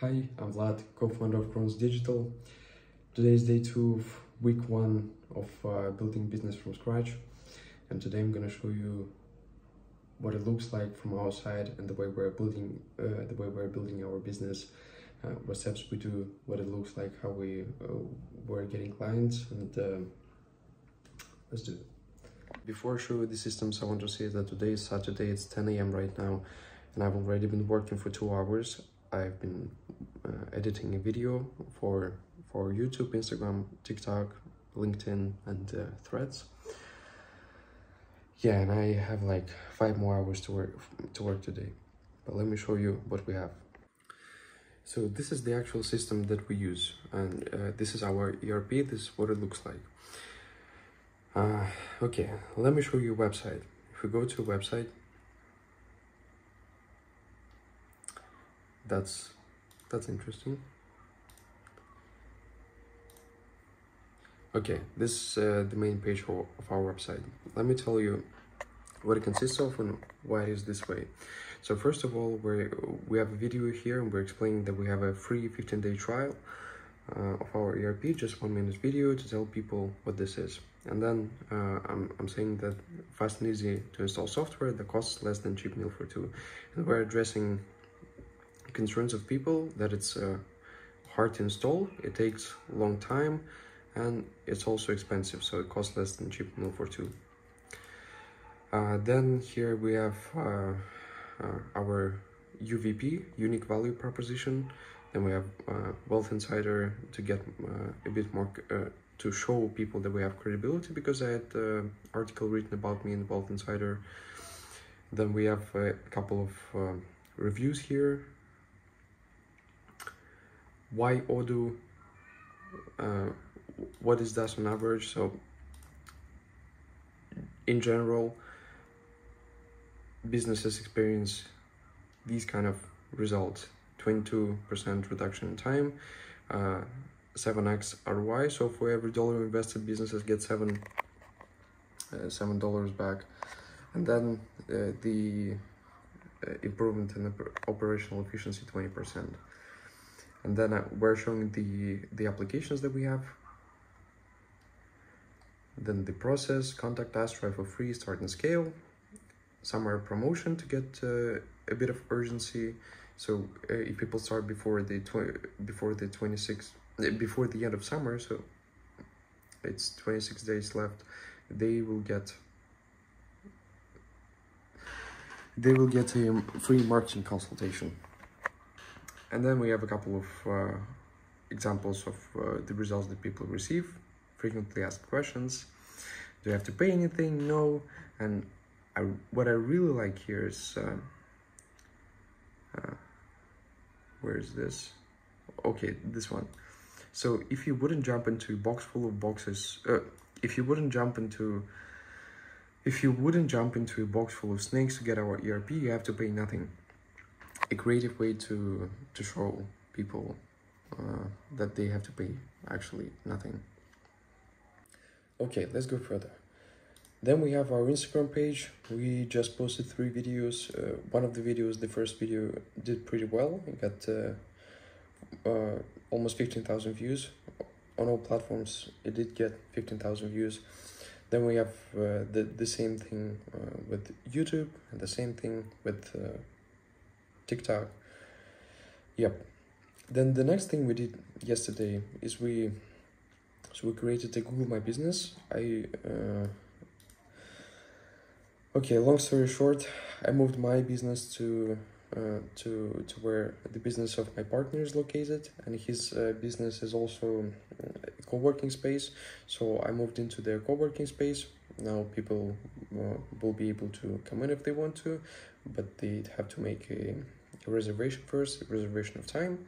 Hi, I'm Vlad, co-founder of Kronos Digital. Today is day two of week one of uh, building business from scratch. And today I'm gonna show you what it looks like from our side and the way we're building, uh, the way we're building our business, uh, what steps we do, what it looks like, how we uh, we're getting clients, and um, let's do it. Before I show you the systems, I want to say that today is Saturday, it's 10 a.m. right now, and I've already been working for two hours. I've been uh, editing a video for for YouTube, Instagram, TikTok, LinkedIn, and uh, Threads. Yeah, and I have like five more hours to work to work today. But let me show you what we have. So this is the actual system that we use, and uh, this is our ERP. This is what it looks like. Uh, okay, let me show you a website. If we go to a website, that's that's interesting. Okay, this is uh, the main page of, our website. Let me tell you what it consists of and why it is this way. So first of all, we we have a video here and we're explaining that we have a free 15-day trial uh, of our ERP, just one minute video to tell people what this is. And then uh, I'm, I'm saying that fast and easy to install software that costs less than cheap meal for two. And we're addressing concerns of people that it's uh, hard to install, it takes a long time, and it's also expensive, so it costs less than cheap for two. Uh, then here we have uh, uh our UVP, unique value proposition. Then we have uh, Wealth Insider to get uh, a bit more to show people that we have credibility because I had an article written about me in Wealth Insider. Then we have a couple of reviews here why Odoo, uh, what is that on average? So in general, businesses experience these kind of results 22% reduction in time, uh, 7x ROI. So for every dollar invested, businesses get seven uh, seven dollars back, and then uh, the uh, improvement in operational efficiency 20% and then uh, we're showing the the applications that we have. Then the process contact us try for free start and scale. Summer promotion to get uh, a bit of urgency. So uh, if people start before the before the 26 uh, before the end of summer so it's 26 days left they will get they will get a free marketing consultation and then we have a couple of uh, examples of uh, the results that people receive, frequently asked questions. Do you have to pay anything? No. And I, what I really like here is, uh, uh, where is this? Okay, this one. So if you wouldn't jump into a box full of boxes, uh, if you wouldn't jump into if you wouldn't jump into a box full of snakes to get our ERP, you have to pay nothing a creative way to to show people uh, that they have to pay actually nothing. Okay, let's go further. Then we have our Instagram page. We just posted three videos. Uh, one of the videos, the first video, did pretty well. It got uh, uh, almost 15,000 views. On all platforms, it did get 15,000 views. Then we have uh, the, the same thing uh, with YouTube and the same thing with uh, TikTok. Yep. Then the next thing we did yesterday is we so we created a Google My Business. I uh, okay. Long story short, I moved my business to uh, to to where the business of my partner is located, and his uh, business is also a co-working space. So I moved into their co-working space. Now people uh, will be able to come in if they want to, but they'd have to make a reservation first, reservation of time.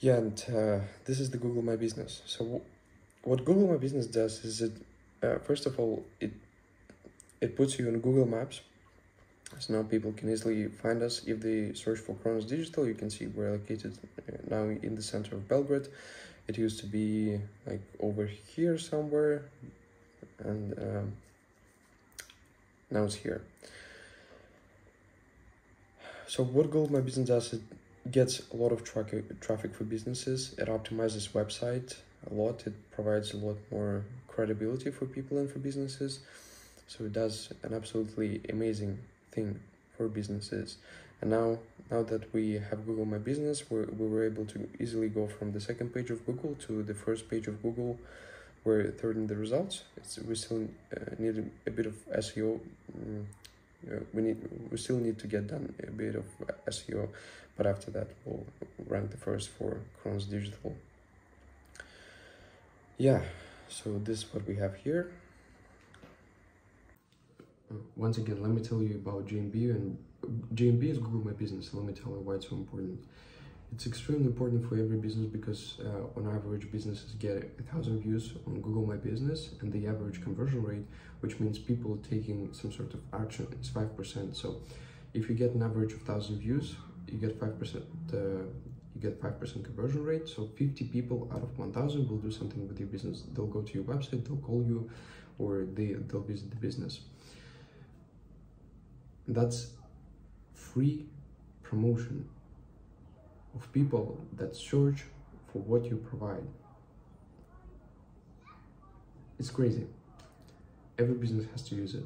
Yeah, and uh, this is the Google My Business. So what Google My Business does is it, uh, first of all, it it puts you on Google Maps. So now people can easily find us. If they search for Kronos Digital, you can see we're located uh, now in the center of Belgrade. It used to be like over here somewhere, and um, now it's here. So what Google My Business does, it gets a lot of traffic traffic for businesses. It optimizes website a lot. It provides a lot more credibility for people and for businesses. So it does an absolutely amazing thing for businesses. And now, now that we have Google My Business, we we were able to easily go from the second page of Google to the first page of Google. We're third in the results. It's, we still uh, need a bit of SEO. Mm, we need we still need to get done a bit of SEO, but after that we'll rank the first for Kronos Digital. Yeah, so this is what we have here. Uh, once again, let me tell you about GMB and GMB is Google My Business. Let me tell you why it's so important. It's extremely important for every business because uh, on average businesses get a thousand views on Google My Business and the average conversion rate, which means people taking some sort of action, is 5%. So if you get an average of thousand views, you get 5%, uh, you get 5% conversion rate. So 50 people out of 1000 will do something with your business. They'll go to your website, they'll call you, or they, they'll visit the business. That's free promotion of people that search for what you provide. It's crazy. Every business has to use it.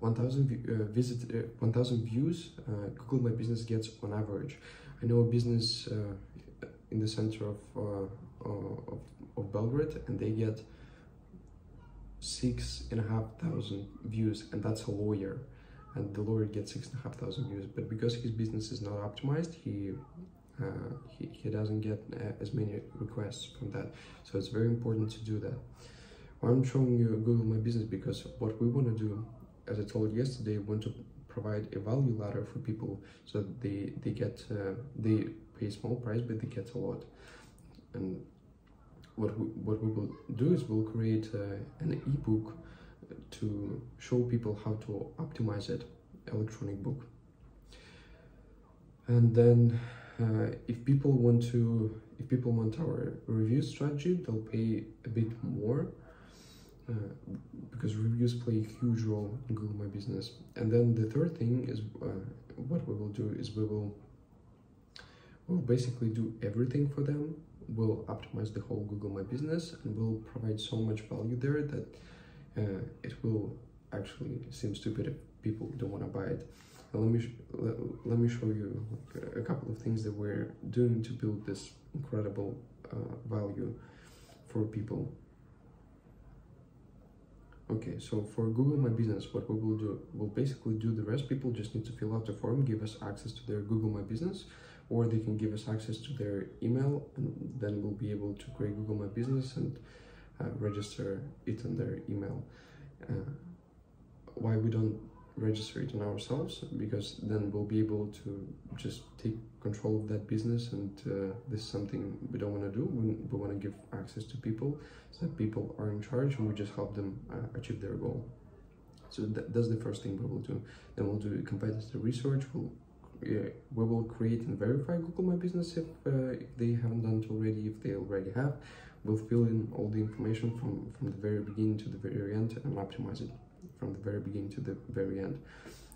1000 uh, visit uh, 1000 views uh, google my business gets on average i know a business uh, in the center of, uh, of, of belgrade and they get six and a half thousand views and that's a lawyer and the lawyer gets six and a half thousand views but because his business is not optimized he uh, he, he doesn't get uh, as many requests from that. So it's very important to do that. I'm showing you google my business because what we want to do as i told yesterday we want to provide a value ladder for people so they they get uh, they pay a small price but they get a lot. And what we, what we will do is we'll create uh, an ebook to show people how to optimize it electronic book. And then uh, if people want to if people want our review strategy they'll pay a bit more uh, because reviews play a huge role in google my business. And then the third thing is uh, what we will do is we will we'll basically do everything for them. We'll optimize the whole google my business and we'll provide so much value there that uh, it will actually seem stupid if people don't want to buy it. Now let me let, let me show you a couple of things that we're doing to build this incredible uh, value for people. Okay, so for Google My Business, what we will do, we'll basically do the rest. People just need to fill out the form, give us access to their Google My Business, or they can give us access to their email, and then we'll be able to create Google My Business and register it on their email. Uh, why we don't register it on ourselves? Because then we'll be able to just take control of that business, and uh, this is something we don't want to do. We, we want to give access to people so that people are in charge, and we just help them uh, achieve their goal. So that, that's the first thing we will do. Then we'll do competitor research. We'll we will create and verify Google My Business if, uh, if they haven't done it already, if they already have we'll fill in all the information from, from the very beginning to the very end and optimize it from the very beginning to the very end.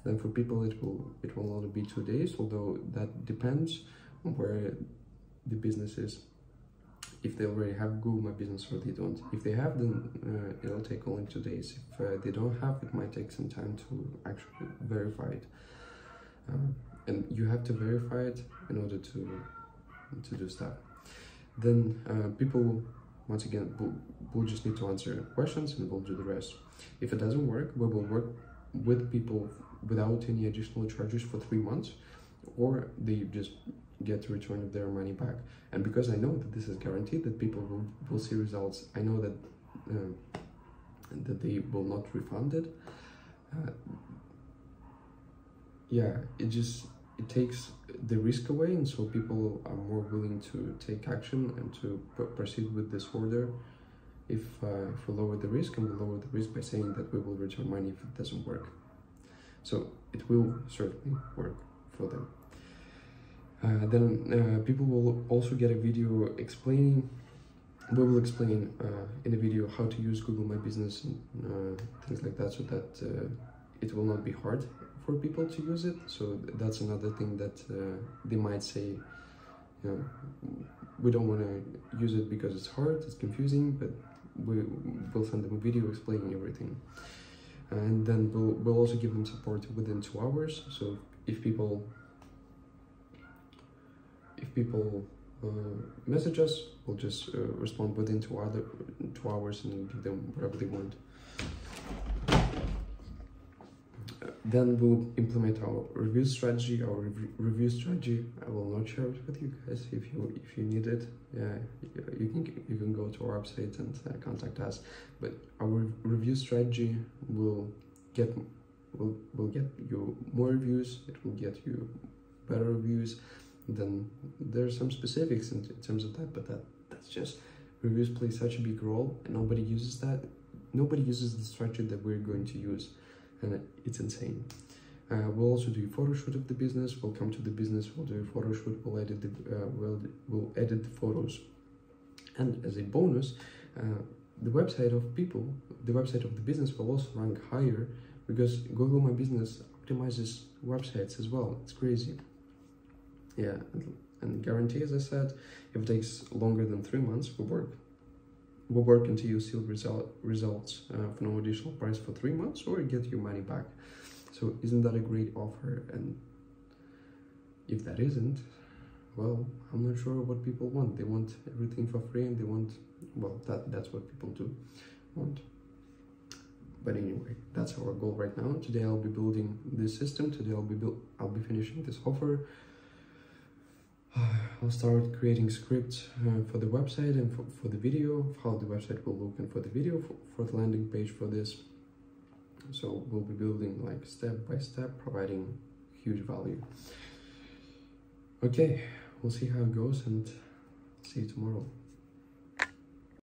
Then for people it will it will only be two days, although that depends on where the business is. If they already have Google My Business or they don't. If they have, then uh, it'll take only two days. If uh, they don't have, it might take some time to actually verify it. Um, and you have to verify it in order to to do stuff then uh, people once again will, will just need to answer questions and we'll do the rest. If it doesn't work we will work with people without any additional charges for three months or they just get the return of their money back. And because i know that this is guaranteed that people will, will see results i know that uh, that they will not refund it. Uh, yeah it just it takes the risk away and so people are more willing to take action and to proceed with this order if, uh, if we lower the risk and we lower the risk by saying that we will return money if it doesn't work. So it will certainly work for them. Uh, then uh, people will also get a video explaining we will explain uh, in a video how to use google my business and uh, things like that so that uh, it will not be hard for people to use it. So that's another thing that uh, they might say, you know, we don't want to use it because it's hard, it's confusing, but we will send them a video explaining everything. And then we'll, we'll also give them support within two hours. So if people if people uh, message us, we'll just uh, respond within two other two hours and give them whatever they want. Then we'll implement our review strategy our rev review strategy. I will not share it with you guys if you if you need it. Yeah you can you can go to our website and uh, contact us. But our review strategy will get will will get you more reviews it will get you better reviews then there are some specifics in, in terms of that but that that's just reviews play such a big role and nobody uses that nobody uses the structure that we're going to use and it's insane. Uh, we'll also do photo shoot of the business. We'll come to the business. We'll do photo shoot. We'll edit the uh, we'll, we'll edit the photos. And as a bonus, uh, the website of people, the website of the business will also rank higher because Google My Business optimizes websites as well. It's crazy. Yeah, and, guarantee, as I said, if it takes longer than three months, will work will work until you see result, results uh, for no additional price for three months or get your money back. So isn't that a great offer? And if that isn't, well, I'm not sure what people want. They want everything for free and they want, well, that that's what people do want. But anyway, that's our goal right now. Today I'll be building this system. Today I'll be build, I'll be finishing this offer. I'll start creating scripts uh, for the website and for, for the video, how the website will look and for the video, for, for the landing page for this. So we'll be building like step by step, providing huge value. Okay, we'll see how it goes and see you tomorrow.